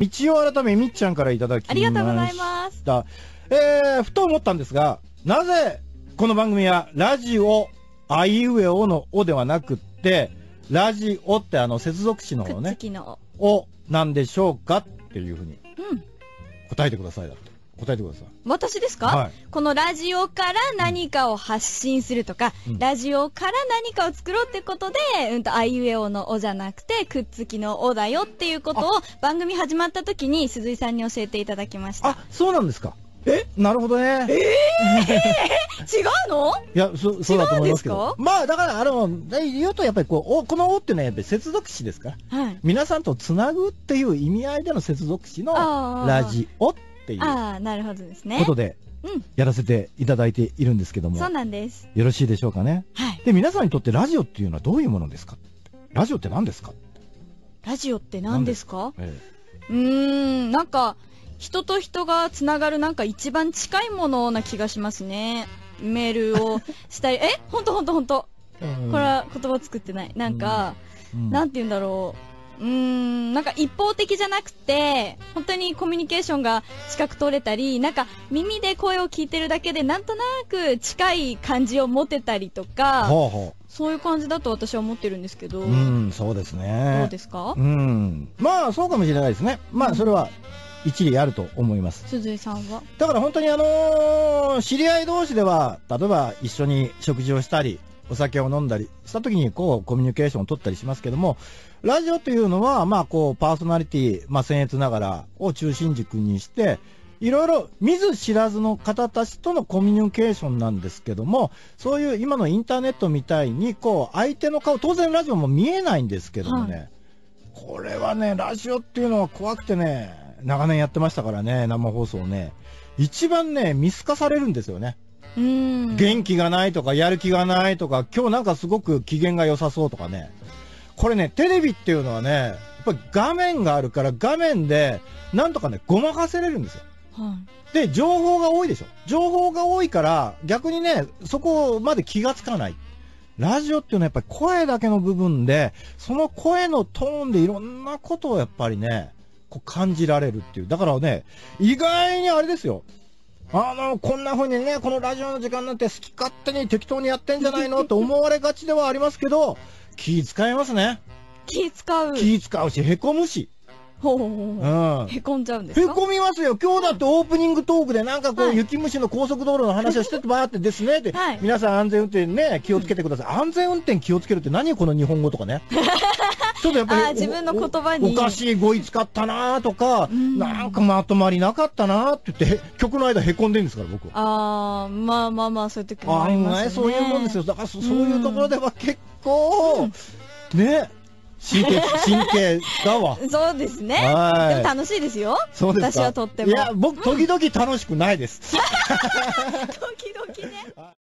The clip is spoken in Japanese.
道を改めみっちゃんからいただきました。ありがとうございます。えー、ふと思ったんですが、なぜこの番組はラジオ、あいうえおのおではなくって、ラジオってあの接続詞のね、きの。おなんでしょうかっていうふうにうん。答えてくださいだって。答えてください。私ですか、はいこのラジオから何かを発信するとか、うんラジオから何かを作ろうってことで、うんと、あいうえおのおじゃなくて、くっつきのおだよっていうことを番組始まった時に鈴井さんに教えていただきました。あ、そうなんですか。え？なるほどね。違うの？いや、そ、そうだと思いますけど。まあ、だから、あの、言うと、やっぱりこう、おこのおっていうのはやっぱり接続詞ですから。はい。皆さんとつなぐっていう意味合いでの接続詞のラジオっていうああ、なるほどですね。ことでうん。やらせていただいているんですけども、そうよなんです。ろしいでしょうかね。はい。で、皆さんにとってラジオっていうのはどういうものですか？ラジオって何ですか？ラジオって何ですか？えうーん、なんか、人と人がつながるなんか一番近いものな気がしますね。メールをしたり、え？ほんとほんとほんと。えこれは言葉作ってない。なんか、うんなんて言うんだろう。うーん、なんか一方的じゃなくて、本当にコミュニケーションが近く取れたり、なんか耳で声を聞いてるだけでなんとなく近い感じを持てたりとか、ほうほそういう感じだと私は思ってるんですけど、う。うん、そうですね。どうですか？うん。まあ、そうかもしれないですね。まあ、それは一理あると思います。鈴井さんは？だから本当にあのー知り合い同士では、例えば一緒に食事をしたり、お酒を飲んだりした時にこうコミュニケーションを取ったりしますけども、ラジオというのは、まあこうパーソナリティ、まあ僭越ながらを中心軸にして、いろいろ見ず知らずの方たちとのコミュニケーションなんですけども、そういう今のインターネットみたいに、こう相手の顔、当然ラジオも見えないんですけどもね、これはね、ラジオっていうのは怖くてね、長年やってましたからね、生放送ね。一番ね、見透かされるんですよね。元気がないとか、やる気がないとか、今日なんかすごく機嫌が良さそうとかね。これね、テレビっていうのはね、やっぱり画面があるから、画面で、なんとかね、ごまかせれるんですよ。はい。で、情報が多いでしょ。情報が多いから、逆にね、そこまで気がつかない。ラジオっていうのはやっぱり声だけの部分で、その声のトーンでいろんなことをやっぱりね、こう感じられるっていう。だからね、意外にあれですよ。あの、こんな風にね、このラジオの時間なんて好き勝手に適当にやってんじゃないのって思われがちではありますけど、気使いますね。気使う。気使うし、へこむし。ほうほうほうう。ん。へこんじゃうんですへか？こみますよ。今日だってオープニングトークでなんかこう、はい雪虫の高速道路の話をしててばーってですねって、はい皆さん安全運転ね、気をつけてください。安全運転気をつけるって何この日本語とかね。ちょっとやっぱり自分の言葉におおかしい語彙使ったなーとか、うんなんかまとまりなかったなーって言って、曲の間へこんでるんですから、僕は。あー、まあまあまあ、そういう時もあり案ますね。外そういうもんですよ。だからそそういうところでは結構、ね、神経、神経だわ。そうですね。はいでも楽しいですよ。そうですか私はとっても。いや、僕、時々楽しくないです。時々ね。